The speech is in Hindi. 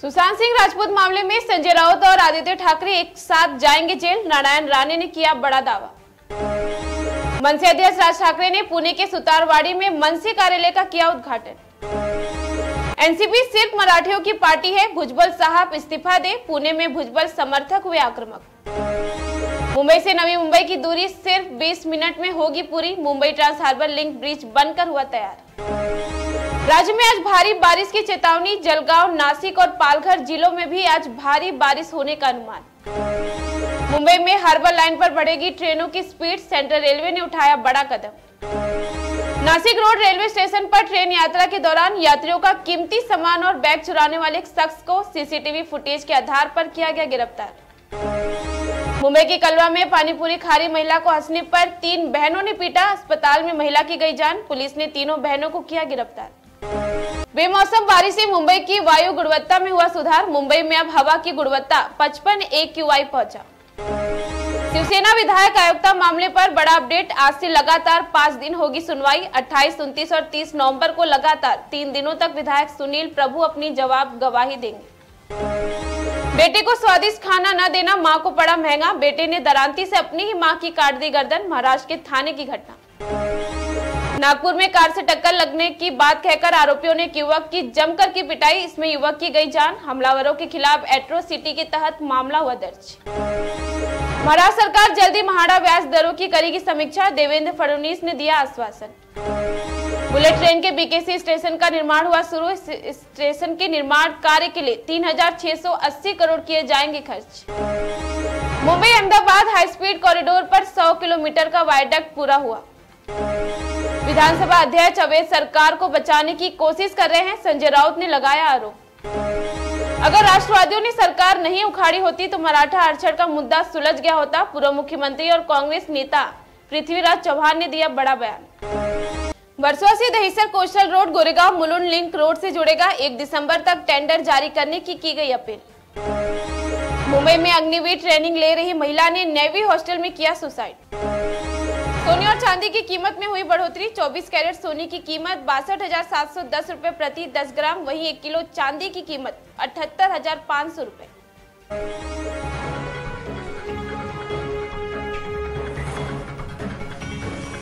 सुशांत सिंह राजपूत मामले में संजय राउत और आदित्य ठाकरे एक साथ जाएँगे जेल। नारायण राणे ने किया बड़ा दावा। मनसे अध्यक्ष राज ठाकरे ने पुणे के सुतारवाड़ी में मनसे कार्यालय का किया उद्घाटन। एनसीपी सिर्फ़ मराठियों की पार्टी है, भुजबल साहब इस्तीफा दे, पुणे में भुजबल समर्थक हुए आक्रामक। मुंबई से नवी मुंबई की दूरी सिर्फ़ 20 मिनट में होगी पूरी, Mumbai trans harbour link bridge बनकर हुआ तैयार। राज्य में आज भारी बारिश की चेतावनी, जलगांव, नासिक और पालघर जिलों में भी आज भारी बारिश होने का अनुमान। मुंबई में हार्बर लाइन पर बढ़ेगी ट्रेनों की स्पीड, सेंट्रल रेलवे ने उठाया बड़ा कदम। नासिक रोड रेलवे स्टेशन पर ट्रेन यात्रा के दौरान यात्रियों का कीमती सामान और बैग चुराने वाले एक शख्स को सीसीटीवी फुटेज के आधार पर किया गया गिरफ़्तार। मुंबई के कलवा में पानीपुरी खारी महिला को हंसने पर तीन बहनों ने पीटा, अस्पताल में महिला की गई जान, पुलिस ने तीनों बहनों को किया गिरफ़्तार। बेमौसम बारिश से मुंबई की वायु गुणवत्ता में हुआ सुधार। मुंबई में अब हवा की गुणवत्ता पचपन ए क्यू आई पहुँचा। शिवसेना विधायक आयुक्ता मामले पर बड़ा अपडेट। आज से लगातार पाँच दिन होगी सुनवाई। 28, उनतीस और 30 नवंबर को लगातार तीन दिनों तक विधायक सुनील प्रभु अपनी जवाब गवाही देंगे। बेटे को स्वादिष्ट खाना न देना माँ को पड़ा महँगा। बेटे ने दरांती से अपनी ही माँ की काट दी गर्दन। महाराष्ट्र के थाने की घटना। नागपुर में कार से टक्कर लगने की बात कहकर आरोपियों ने युवक की जमकर की पिटाई। इसमें युवक की गई जान हमलावरों के खिलाफ एट्रोसिटी के तहत मामला हुआ दर्ज। महाराष्ट्र सरकार जल्दी महाड़ा ब्याज दरों की करेगी समीक्षा। देवेंद्र फडणवीस ने दिया आश्वासन। बुलेट ट्रेन के बीकेसी स्टेशन का निर्माण हुआ शुरू। स्टेशन के निर्माण कार्य के लिए 3,680 करोड़ किए जाएँगे खर्च। Mumbai Ahmedabad high speed corridor पर 100 किलोमीटर का वायडक्ट पूरा हुआ। विधानसभा अध्यक्ष अवैध सरकार को बचाने की कोशिश कर रहे हैं। संजय राउत ने लगाया आरोप। अगर राष्ट्रवादियों ने सरकार नहीं उखाड़ी होती तो मराठा आरक्षण का मुद्दा सुलझ गया होता। पूर्व मुख्यमंत्री और कांग्रेस नेता पृथ्वीराज चौहान ने दिया बड़ा बयान। वर्षों से Dahisar coastal road, Goregaon Mulund link road से जुड़ेगा। एक दिसंबर तक टेंडर जारी करने की की गई अपील। मुंबई में अग्निवीर ट्रेनिंग ले रही महिला ने नेवी हॉस्टल में किया सुसाइड। सोने और चांदी की कीमत में हुई बढ़ोतरी। 24 कैरेट सोने की कीमत, बासठ हज़ार सात सौ दस प्रति 10 ग्राम। वहीं एक किलो चांदी की कीमत, अठहत्तर हज़ार पाँच सौ